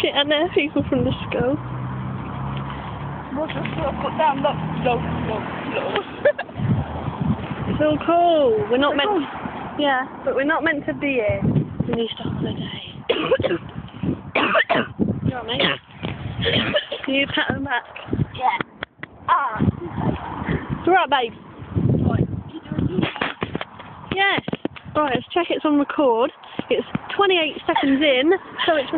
shit, and there are people from the school. What's the put down? Look, look, look, look. It's all cool. We're not Is it meant. Yeah, but we're not meant to be here. We need to holiday. you alright, mate? Can you pat them back? yeah. Ah. It's alright, babe. Right. Yes. Right, let's check it's on record. It's 28 seconds in, so it's